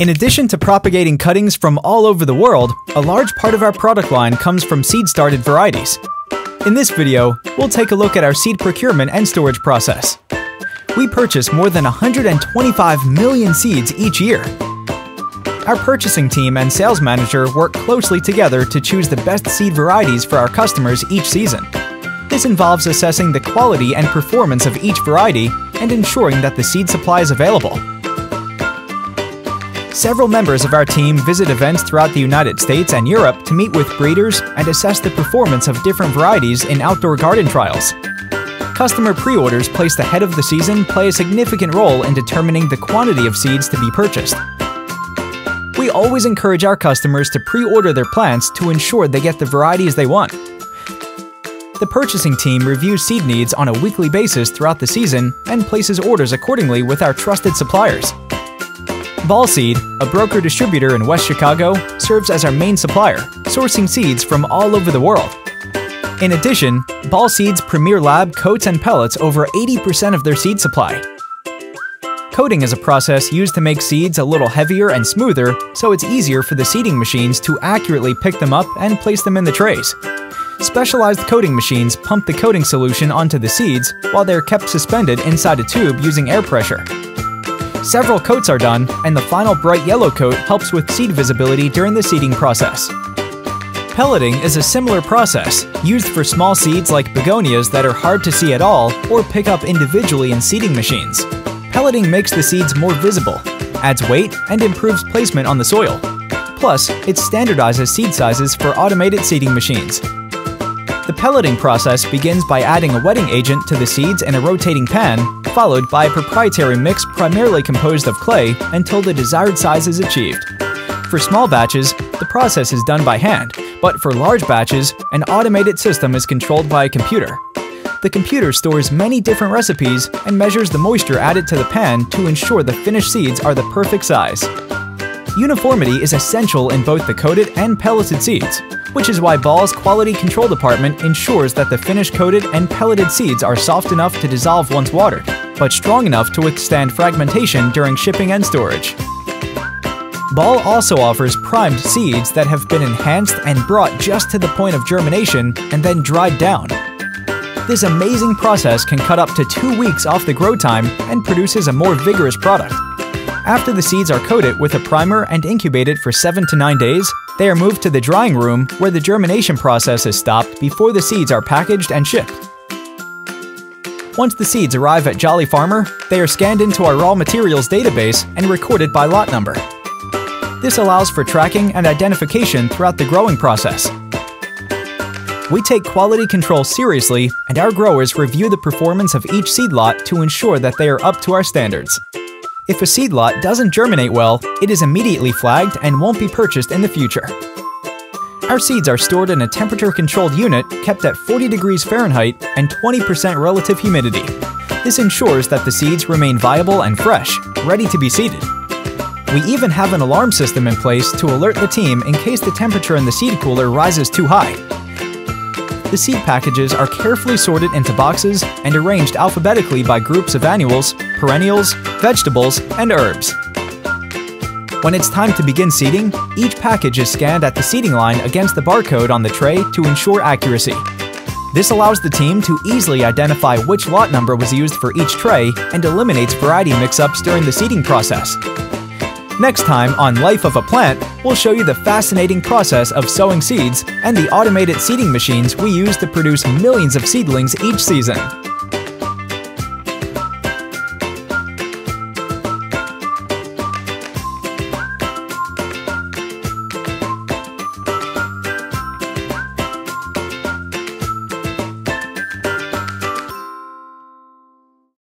In addition to propagating cuttings from all over the world, a large part of our product line comes from seed-started varieties. In this video, we'll take a look at our seed procurement and storage process. We purchase more than 125 million seeds each year. Our purchasing team and sales manager work closely together to choose the best seed varieties for our customers each season. This involves assessing the quality and performance of each variety and ensuring that the seed supply is available. Several members of our team visit events throughout the United States and Europe to meet with breeders and assess the performance of different varieties in outdoor garden trials. Customer pre-orders placed ahead of the season play a significant role in determining the quantity of seeds to be purchased. We always encourage our customers to pre-order their plants to ensure they get the varieties they want. The purchasing team reviews seed needs on a weekly basis throughout the season and places orders accordingly with our trusted suppliers. Ball Seed, a broker distributor in West Chicago, serves as our main supplier, sourcing seeds from all over the world. In addition, Ball Seed's Premier Lab coats and pellets over 80% of their seed supply. Coating is a process used to make seeds a little heavier and smoother, so it's easier for the seeding machines to accurately pick them up and place them in the trays. Specialized coating machines pump the coating solution onto the seeds while they're kept suspended inside a tube using air pressure. Several coats are done, and the final bright yellow coat helps with seed visibility during the seeding process. Pelleting is a similar process, used for small seeds like begonias that are hard to see at all or pick up individually in seeding machines. Pelleting makes the seeds more visible, adds weight, and improves placement on the soil. Plus, it standardizes seed sizes for automated seeding machines. The pelleting process begins by adding a wetting agent to the seeds in a rotating pan, followed by a proprietary mix primarily composed of clay until the desired size is achieved. For small batches, the process is done by hand, but for large batches, an automated system is controlled by a computer. The computer stores many different recipes and measures the moisture added to the pan to ensure the finished seeds are the perfect size. Uniformity is essential in both the coated and pelleted seeds, which is why Ball's quality control department ensures that the finished coated and pelleted seeds are soft enough to dissolve once watered, but strong enough to withstand fragmentation during shipping and storage. Ball also offers primed seeds that have been enhanced and brought just to the point of germination and then dried down. This amazing process can cut up to two weeks off the grow time and produces a more vigorous product. After the seeds are coated with a primer and incubated for 7 to 9 days, they are moved to the drying room where the germination process is stopped before the seeds are packaged and shipped. Once the seeds arrive at Jolly Farmer, they are scanned into our raw materials database and recorded by lot number. This allows for tracking and identification throughout the growing process. We take quality control seriously, and our growers review the performance of each seed lot to ensure that they are up to our standards. If a seed lot doesn't germinate well, it is immediately flagged and won't be purchased in the future. Our seeds are stored in a temperature-controlled unit kept at 40 degrees Fahrenheit and 20% relative humidity. This ensures that the seeds remain viable and fresh, ready to be seeded. We even have an alarm system in place to alert the team in case the temperature in the seed cooler rises too high. The seed packages are carefully sorted into boxes and arranged alphabetically by groups of annuals, perennials, vegetables, and herbs. When it's time to begin seeding, each package is scanned at the seeding line against the barcode on the tray to ensure accuracy. This allows the team to easily identify which lot number was used for each tray and eliminates variety mix-ups during the seeding process. Next time on Life of a Plant, we'll show you the fascinating process of sowing seeds and the automated seeding machines we use to produce millions of seedlings each season.